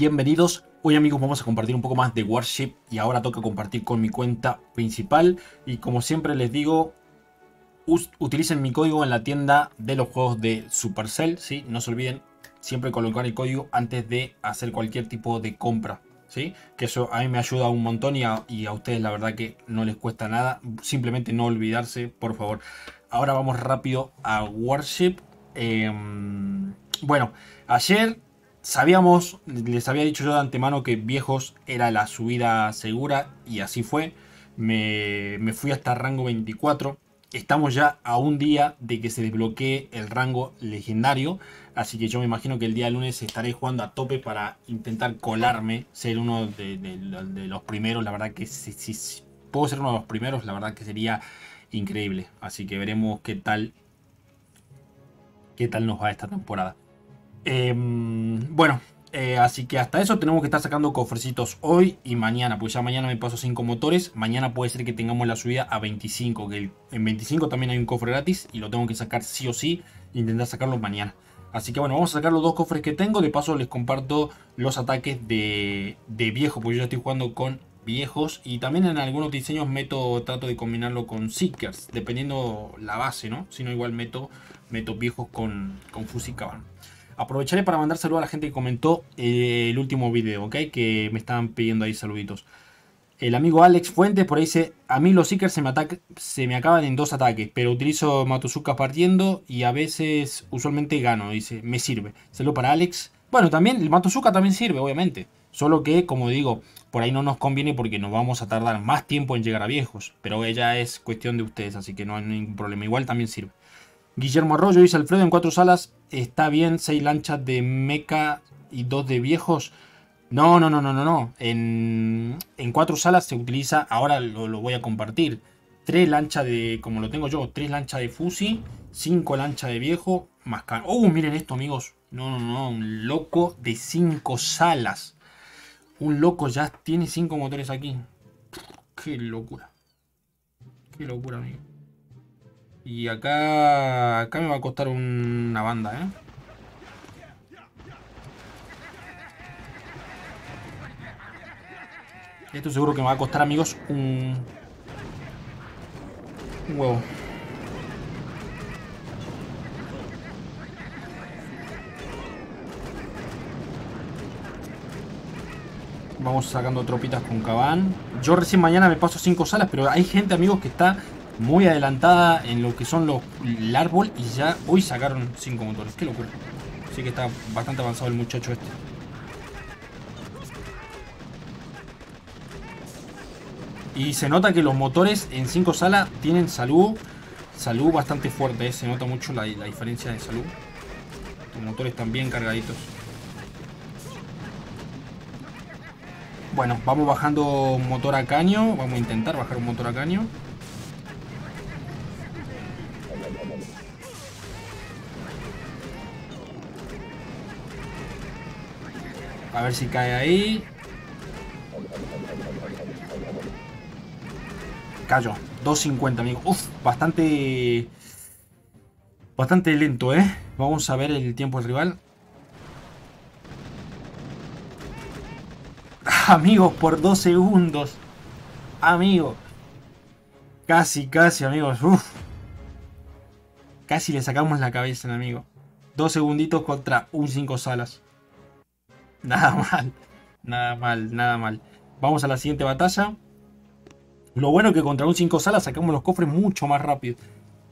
bienvenidos. Hoy amigos vamos a compartir un poco más de Warship y ahora toca compartir con mi cuenta principal y como siempre les digo, utilicen mi código en la tienda de los juegos de Supercell, ¿sí? No se olviden siempre colocar el código antes de hacer cualquier tipo de compra, ¿sí? Que eso a mí me ayuda un montón y a, ustedes la verdad que no les cuesta nada, simplemente no olvidarse, por favor. Ahora vamos rápido a Warship. Em, bueno, ayer sabíamos, les había dicho yo de antemano que viejos era la subida segura y así fue. Me, me, fui hasta rango 24. Estamos ya a un día de que se desbloquee el rango legendario. Así que yo me imagino que el día lunes estaré jugando a tope para intentar colarme, ser uno de, los primeros. La verdad que si, si, puedo ser uno de los primeros, la verdad que sería increíble. Así que veremos qué tal, qué tal nos va esta temporada. Em, bueno, eh, así que hasta eso tenemos que estar sacando cofrecitos hoy y mañana. Pues ya mañana me paso 5 motores. Mañana puede ser que tengamos la subida a 25. Que en 25 también hay un cofre gratis y lo tengo que sacar sí o sí. intentar sacarlo mañana. Así que bueno, vamos a sacar los dos cofres que tengo. De paso les comparto los ataques de, de viejo. Porque yo ya estoy jugando con viejos. Y también en algunos diseños meto, trato de combinarlo con Seekers. Dependiendo la base, ¿no? Si no, igual meto, meto viejos con, con Fusicaban. Aprovecharé para mandar saludos a la gente que comentó eh, el último video, ¿ok? Que me estaban pidiendo ahí saluditos. El amigo Alex Fuentes por ahí dice, a mí los Seekers se me, se me acaban en dos ataques, pero utilizo Matosuka partiendo y a veces usualmente gano, dice, me sirve. Saludo para Alex. Bueno, también el Matosuka también sirve, obviamente. Solo que, como digo, por ahí no nos conviene porque nos vamos a tardar más tiempo en llegar a viejos. Pero ya es cuestión de ustedes, así que no hay ningún problema. Igual también sirve. Guillermo Arroyo dice Alfredo en cuatro salas está bien seis lanchas de meca y dos de viejos. No, no, no, no, no, no. En, cuatro salas se utiliza, ahora lo, voy a compartir. Tres lanchas de, como lo tengo yo, tres lanchas de fusi, cinco lanchas de viejo, más caro. Oh, miren esto, amigos. No, no, no, un loco de cinco salas. Un loco ya tiene cinco motores aquí. Qué locura. Qué locura, amigo. Y acá, acá me va a costar una banda, ¿eh? Esto seguro que me va a costar, amigos, un, un huevo. Vamos sacando tropitas con Cabán. Yo recién mañana me paso cinco salas, pero hay gente, amigos, que está muy adelantada en lo que son los el árbol y ya hoy sacaron 5 motores. Qué locura. Así que está bastante avanzado el muchacho este. Y se nota que los motores en 5 salas tienen salud, salud bastante fuerte. ¿eh? Se nota mucho la, diferencia de salud. Los motores están bien cargaditos. Bueno, vamos bajando motor a caño. Vamos a intentar bajar un motor a caño. A ver si cae ahí. Cayó. 2.50, amigo. Uf, bastante... Bastante lento, ¿eh? Vamos a ver el tiempo del rival. Amigos, por 2 segundos. Amigo. Casi, casi, amigos. Uf. Casi le sacamos la cabeza, amigo. Dos segunditos contra un 5 salas. Nada mal. Nada mal, nada mal. Vamos a la siguiente batalla. Lo bueno que contra un 5 salas sacamos los cofres mucho más rápido.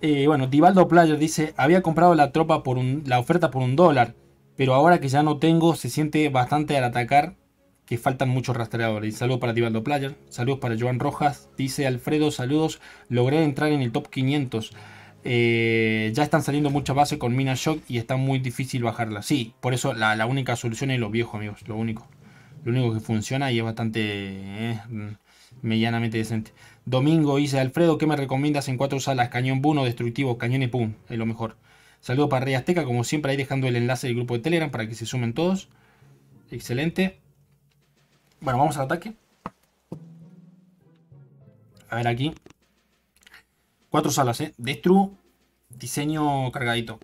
Eh, bueno, Divaldo Player dice, había comprado la tropa por la oferta por un dólar, pero ahora que ya no tengo, se siente bastante al atacar que faltan muchos rastreadores. Saludos para Divaldo Player, saludos para Joan Rojas, dice Alfredo, saludos, logré entrar en el top 500. Eh, ya están saliendo muchas bases con Mina Shock y está muy difícil bajarla. Sí, por eso la, única solución es los viejos, amigos. Lo único. Lo único que funciona y es bastante eh, medianamente decente. Domingo dice Alfredo, ¿qué me recomiendas en cuatro salas? Cañón Buno, destructivo, cañón Pum. Es lo mejor. Saludo para Rey Azteca, como siempre ahí dejando el enlace del grupo de Telegram para que se sumen todos. Excelente. Bueno, vamos al ataque. A ver aquí. Cuatro salas, ¿eh? Destru, diseño cargadito.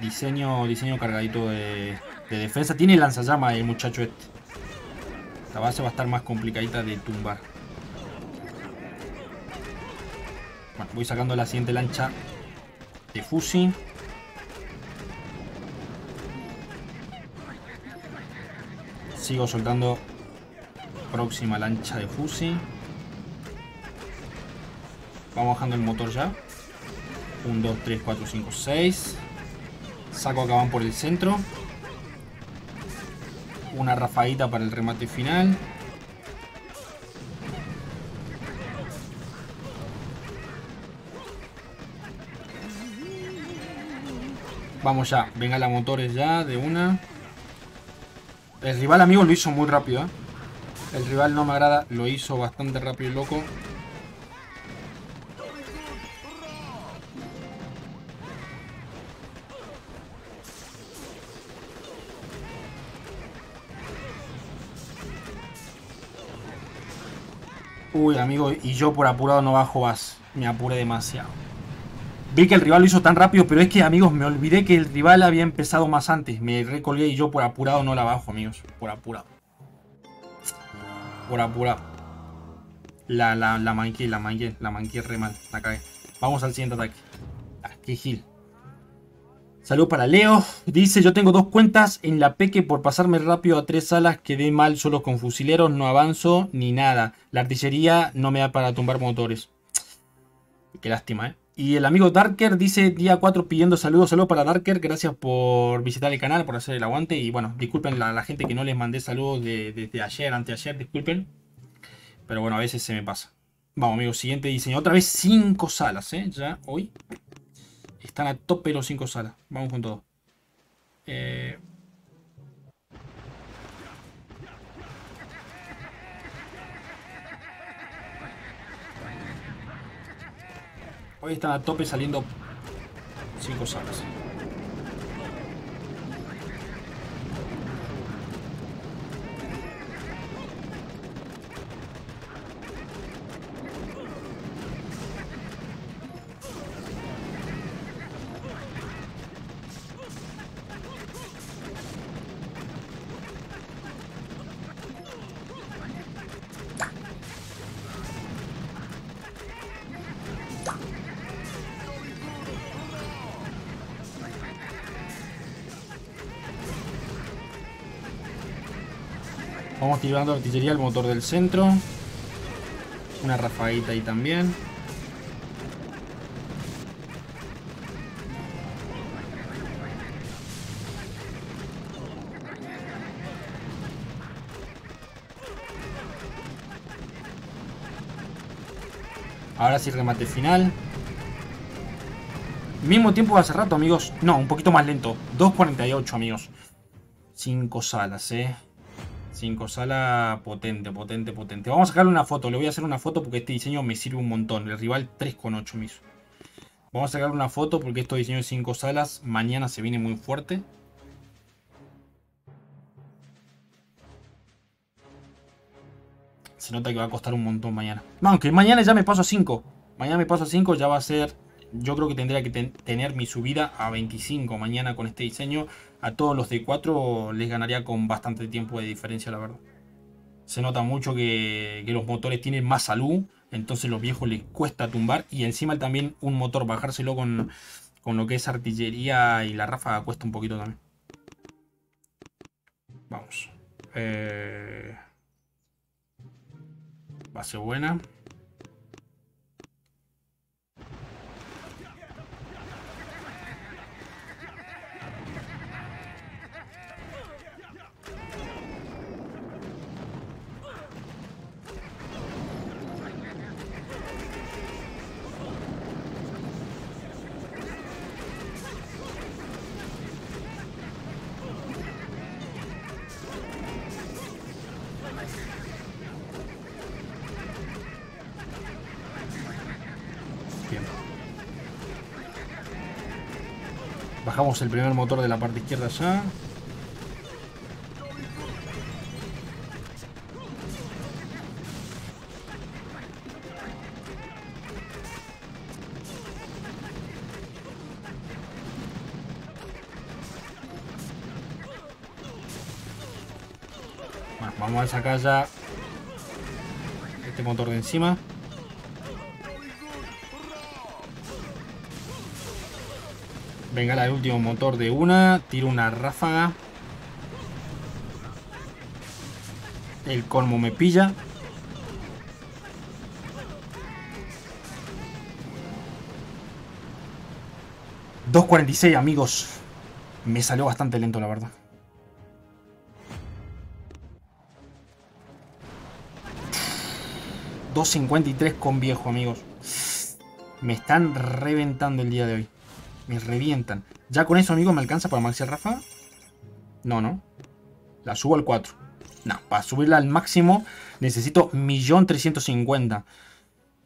Diseño, diseño cargadito de, de defensa. Tiene lanzallamas el muchacho este. La base va a estar más complicadita de tumbar. Bueno, voy sacando la siguiente lancha de fusil. Sigo soltando próxima lancha de Fusi. Vamos bajando el motor ya. 1, 2, 3, 4, 5, 6. Saco acá van por el centro. Una rafadita para el remate final. Vamos ya, venga la motores ya, de una. El rival, amigo, lo hizo muy rápido, ¿eh? El rival no me agrada, lo hizo bastante rápido y loco. Uy, amigo, y yo por apurado no bajo vas. Me apuré demasiado. Vi que el rival lo hizo tan rápido, pero es que, amigos, me olvidé que el rival había empezado más antes. Me recolgué y yo por apurado no la bajo, amigos. Por apurado. Por apurado. La, la, la manqué, la manqué, la manqué re mal. La cagué. Vamos al siguiente ataque. Ah, qué gil. Salud para Leo. Dice, yo tengo dos cuentas en la peque por pasarme rápido a tres salas. Quedé mal solo con fusileros, no avanzo ni nada. La artillería no me da para tumbar motores. Qué lástima, ¿eh? Y el amigo Darker dice día 4 pidiendo saludos, saludos para Darker, gracias por visitar el canal, por hacer el aguante. Y bueno, disculpen a la, gente que no les mandé saludos desde ayer, anteayer, disculpen. Pero bueno, a veces se me pasa. Vamos amigos, siguiente diseño. Otra vez 5 salas, ¿eh? Ya hoy están a tope los 5 salas. Vamos con todo. Eh... Hoy están a tope saliendo 5 salas. Vamos activando artillería el motor del centro. Una rafadita ahí también. Ahora sí remate final. Mismo tiempo hace rato, amigos. No, un poquito más lento. 2.48, amigos. 5 salas, eh. 5 sala potente, potente, potente. Vamos a sacarle una foto. Le voy a hacer una foto porque este diseño me sirve un montón. El rival 3,8 me hizo. Vamos a sacarle una foto porque este diseño de 5 salas mañana se viene muy fuerte. Se nota que va a costar un montón mañana. Aunque mañana ya me paso a 5. Mañana me paso a 5, ya va a ser... Yo creo que tendría que tener mi subida a 25 mañana con este diseño a todos los de 4 les ganaría con bastante tiempo de diferencia, la verdad. Se nota mucho que, los motores tienen más salud, entonces los viejos les cuesta tumbar. Y encima también un motor, bajárselo con, con lo que es artillería y la ráfaga cuesta un poquito también. Vamos. Eh, base buena. Bajamos el primer motor de la parte izquierda ya. Bueno, vamos a sacar ya este motor de encima. Venga el último motor de una. Tiro una ráfaga. El colmo me pilla. ...2.46 amigos... ...me salió bastante lento la verdad... ...2.53 con viejo amigos... ...me están reventando el día de hoy... Me revientan. Ya con eso, amigo, ¿me alcanza para maxi Rafa? No, no. La subo al 4. No, para subirla al máximo necesito 1.350.000.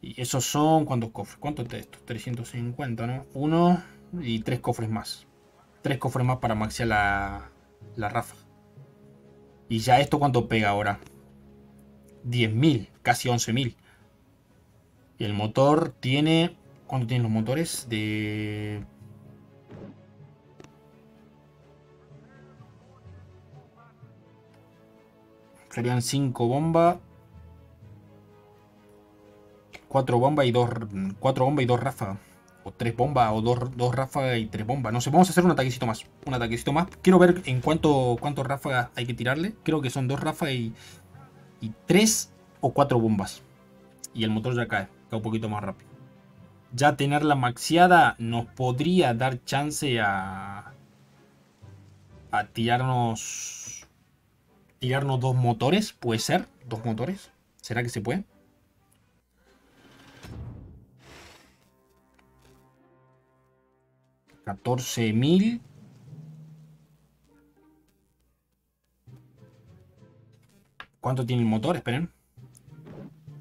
Y esos son... ¿Cuántos cofres? ¿Cuánto es esto? 350, ¿no? Uno y tres cofres más. Tres cofres más para maxiar la, la Rafa. Y ya esto cuánto pega ahora. 10.000, casi 11.000. Y el motor tiene... ¿Cuánto tienen los motores? De Serían 5 bombas. 4 bombas y 2 4 bombas y 2 ráfagas. O 3 bombas o 2 ráfagas y 3 bombas. No sé, vamos a hacer un ataquecito más. Un ataquecito más. Quiero ver en cuánto cuántos ráfagas hay que tirarle. Creo que son 2 ráfagas y, y 3 o 4 bombas. Y el motor ya cae. Cae un poquito más rápido. Ya tenerla maxiada nos podría dar chance a, a tirarnos tirarnos dos motores, puede ser, dos motores. ¿Será que se puede? ¿14.000? mil. ¿Cuánto tiene el motor? Esperen.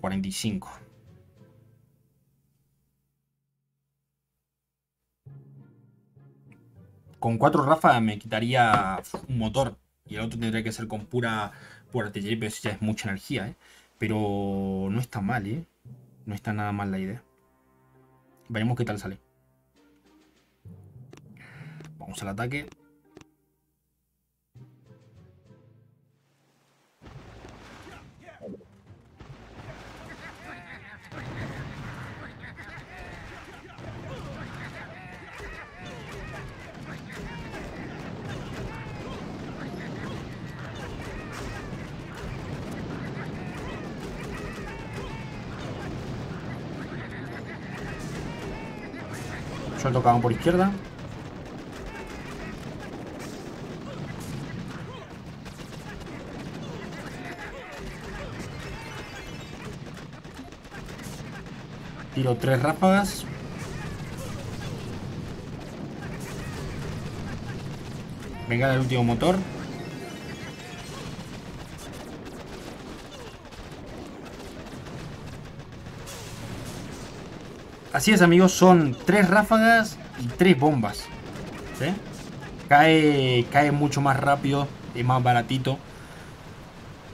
45. Con cuatro ráfagas me quitaría un motor. Y el otro tendría que ser con pura, pura artillería, pero eso ya es mucha energía, ¿eh? Pero no está mal, ¿eh? No está nada mal la idea. Veremos qué tal sale. Vamos al ataque. Suelto cada por izquierda. Tiro tres ráfagas. Venga el último motor. Así es, amigos, son tres ráfagas y tres bombas. Cae, cae mucho más rápido, es más baratito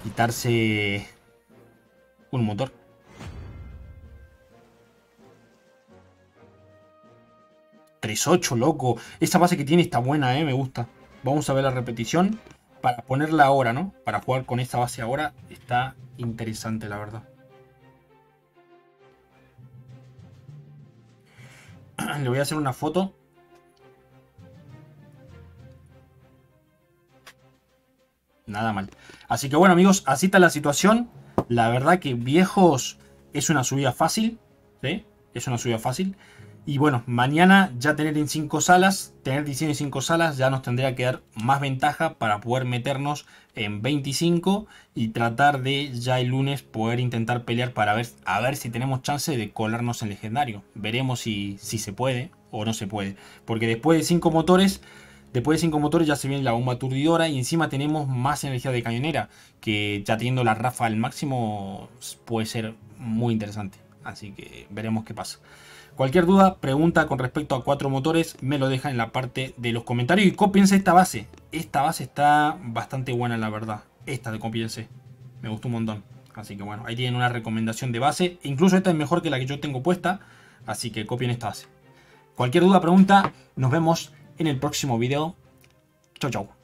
quitarse un motor. ...3.8, loco. Esa base que tiene está buena, ¿eh? Me gusta. Vamos a ver la repetición. Para ponerla ahora, ¿no? Para jugar con esta base ahora. Está interesante, la verdad. Le voy a hacer una foto. Nada mal. Así que bueno amigos, así está la situación. La verdad que viejos es una subida fácil. ¿sí? Es una subida fácil. Y bueno, mañana ya tener en 5 salas, tener diseño en 5 salas ya nos tendría que dar más ventaja para poder meternos en 25 y tratar de ya el lunes poder intentar pelear para ver, a ver si tenemos chance de colarnos en legendario. Veremos si, si se puede o no se puede. Porque después de 5 motores, después de 5 motores ya se viene la bomba aturdidora y encima tenemos más energía de cañonera que ya teniendo la rafa al máximo puede ser muy interesante. Así que veremos qué pasa. Cualquier duda, pregunta con respecto a cuatro motores, me lo deja en la parte de los comentarios. Y copiense esta base. Esta base está bastante buena, la verdad. Esta de copiense. Me gustó un montón. Así que bueno, ahí tienen una recomendación de base. Incluso esta es mejor que la que yo tengo puesta. Así que copien esta base. Cualquier duda, pregunta, nos vemos en el próximo video. Chau, chau.